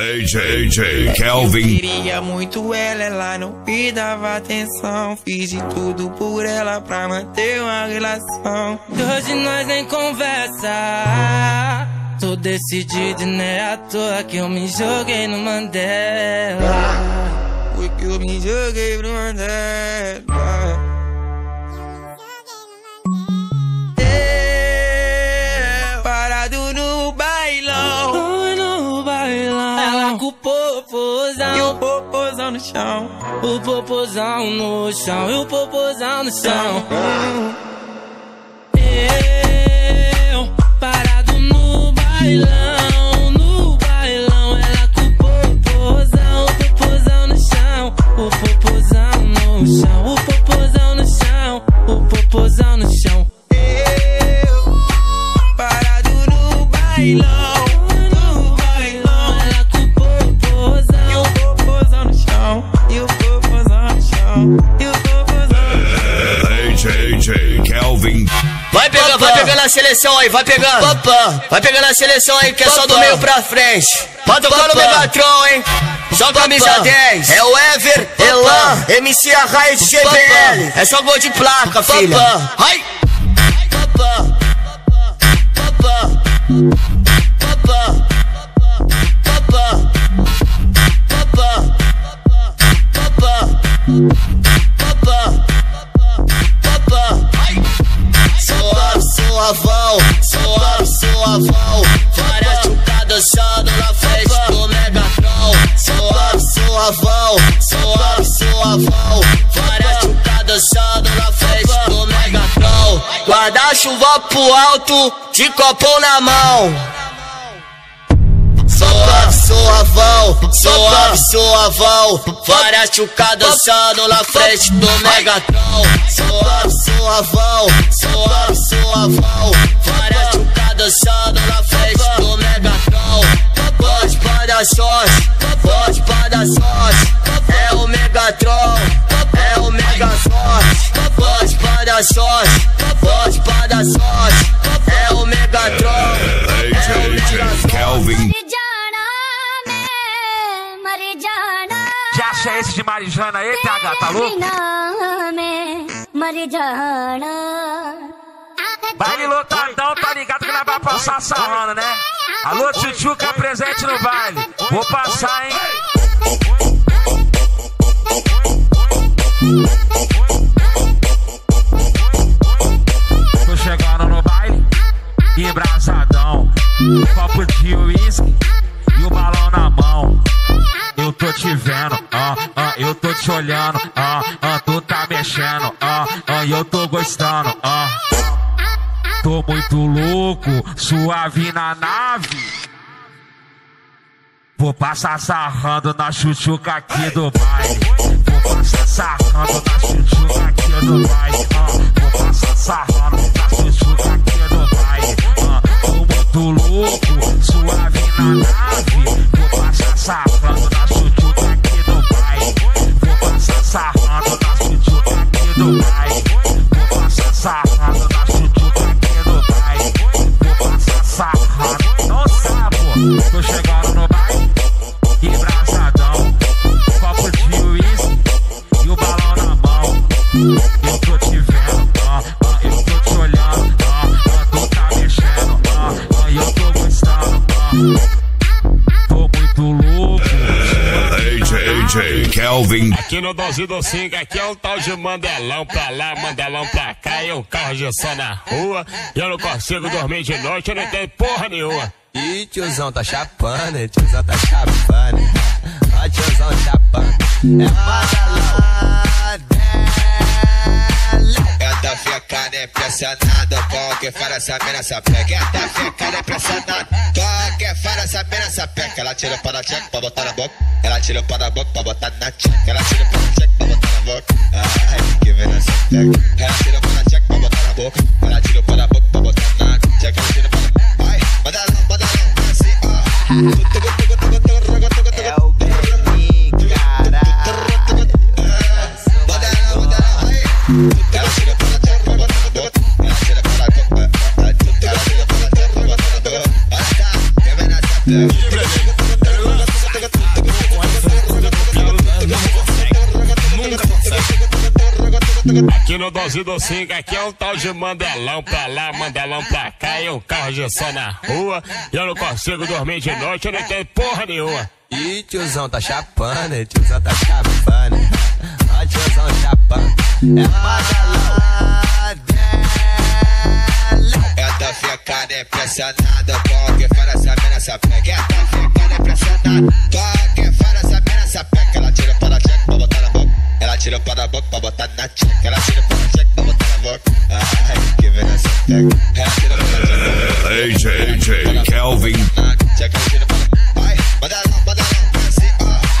AJ, AJ, Kelvin. Queria muito ela, ela não me dava atenção. Fiz de tudo por ela pra manter uma relação. Hoje nós nem conversa. Tô decidido, né? À toa que eu me joguei no Mandela. Foi que eu me joguei no Mandela. Popozão no chão. O popozão no chão. E o popozão no chão. Eu, parado no bailão. Vai pegando, vai pegando a seleção aí, vai pegando. Vai pegando a seleção aí, que é só do meio pra frente. Vai tocar no Megatron, hein? Só camisa 10. É o Ever, Elan, MC Arraia de GBL. É só gol de placa, filha. Ai! Suave, Guarda-chuva pro alto, de copão na mão. Suave, suavão, suave, suavão. Várias chucadas dançando na frente do Megatron. Suave, suavão, suave, suavão. Várias chucadas dançando na frente do Megatron. Pode pra dar sorte, pode pra sorte. É o Megatron, é o dar sorte, pode pra sorte. Megazord, é o Megatron, é o Megazord. Kelvin. Já achei esse de Marijana aí, TH, tá louco? Baile lotadão, tá ligado que nós vai passar sarrando, né? Alô, Tchutchuca presente no baile. Vou passar, hein? Copo de uísque e o balão na mão. Eu tô te vendo, ah, ah, eu tô te olhando, ah, ah, tu tá mexendo, ah, ah, eu tô gostando, ah. Tô muito louco, suave na nave. Vou passar sarrando na chuchuca aqui do baile. Vou passar sarrando na chuchuca aqui do baile. ah. Vou passar sarrando na louco, suave na Kelvin. Aqui no Dose do Cinco, aqui é um tal de Mandelão pra lá, Mandelão pra cá, e um carro de som na rua. E eu não consigo dormir de noite, eu não tenho porra nenhuma. Ih, tiozão tá chapando, hein? tiozão tá chapando. Ó, tiozão chapando. É madalão. Ela fica né, impressionada com o que faz essa mina essa peca. Ela fica né, impressionada com o que faz essa mina essa peca. Ela tira pau da tcheca pra botar na boca. Ela tira o pau da boca pra botar na tcheca. Ela tira pau da tcheca pra botar na boca. Ai, que vem peca. Ela tira Aqui no Dozinho do Cinco, aqui é um tal de Mandelão pra lá, Mandelão pra cá. E um carro de som na rua. E eu não consigo dormir de noite, eu não entendo porra nenhuma. Ih, tiozão tá chapando, hein? tiozão tá chapando. Ó, tiozão chapando. É Mandelão dela. É da ficada impressionada com boca pra botar na check. Ela tira para a check pra botar na boca. Ai, que vem essa pega. Ela tira para a check. AJ, AJ, Calvin, Check, ela tira para a Ai, manda lá, manda lá. vem assim, ó.